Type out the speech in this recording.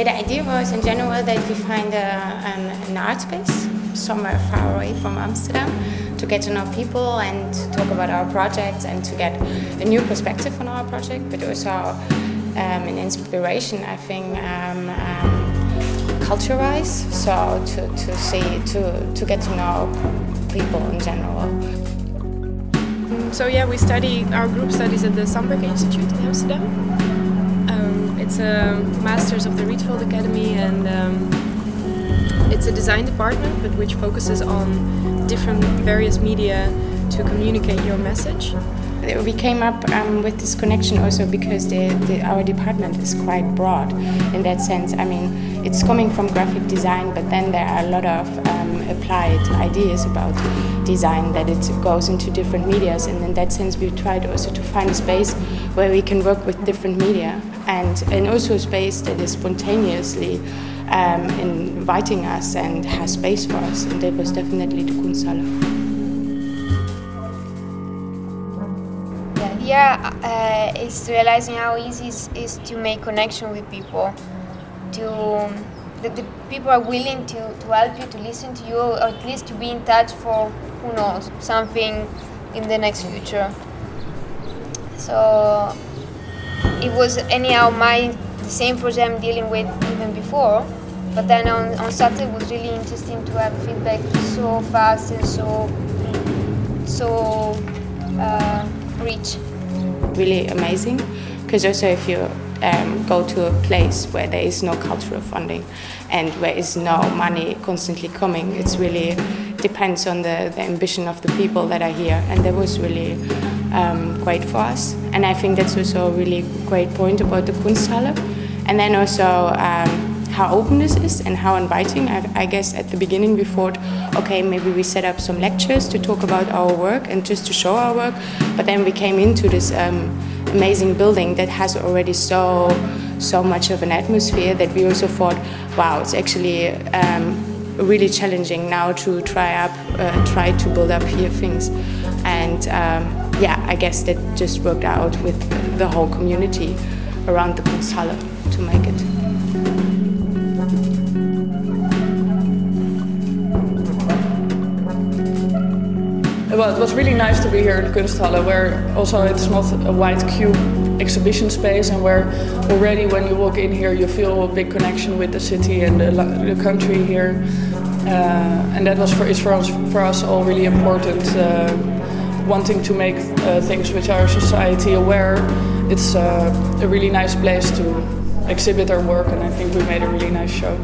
Yeah, the idea was in general that we find a, an, an art space somewhere far away from Amsterdam to get to know people and to talk about our projects and to get a new perspective on our project, but also um, an inspiration, I think, um, um, culture-wise. So to, to see, to, to get to know people in general. So yeah, we study, our group studies at the Sandberg Institute in Amsterdam. It's a Masters of the Rietveld Academy and um, it's a design department but which focuses on different various media to communicate your message. We came up um, with this connection also because the, the, our department is quite broad in that sense. I mean, it's coming from graphic design, but then there are a lot of um, applied ideas about design that it goes into different medias. And in that sense, we tried also to find a space where we can work with different media and, and also a space that is spontaneously um, inviting us and has space for us. And that was definitely the Kunsthalle. Idea uh, is realizing how easy it is to make connection with people. To that the people are willing to, to help you, to listen to you, or at least to be in touch for who knows something in the next future. So it was anyhow my the same project I'm dealing with even before. But then on, on Saturday it was really interesting to have feedback so fast and so so uh, rich really amazing. Because also if you um, go to a place where there is no cultural funding and where is no money constantly coming, it's really depends on the, the ambition of the people that are here. And that was really um, great for us. And I think that's also a really great point about the Kunsthalle. And then also um, how open this is and how inviting. I, I, guess at the beginning we thought, okay, maybe we set up some lectures to talk about our work and just to show our work. But then we came into this um, amazing building that has already so so much of an atmosphere that we also thought, wow, it's actually um, really challenging now to try up, uh, try to build up here things. And um, yeah, I guess that just worked out with the whole community around the Kunsthalle to make it. Well, it was really nice to be here in Kunsthalle, where also it's not a white cube exhibition space, and where already when you walk in here, you feel a big connection with the city and the, the country here. Uh, and that was for, is for us, for us all really important. Uh, wanting to make uh, things which are society aware, it's uh, a really nice place to exhibit our work, and I think we made a really nice show.